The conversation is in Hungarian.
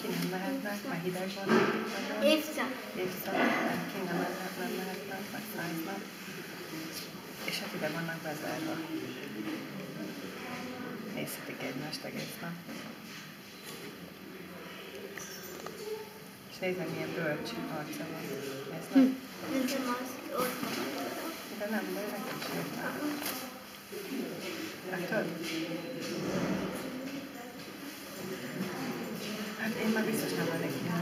ki nem mehetnek, mert hideg van. Évszak. Évszak, ki nem mehetnek, nem mehetnek, vagy fáznak. És hát ide vannak bezárva. Nézhetik egymást egész nap. És nézd, milyen bölcs arca van. Ez nem. Van. De nem, de nekem már. Látod? uma vez chamada aqui na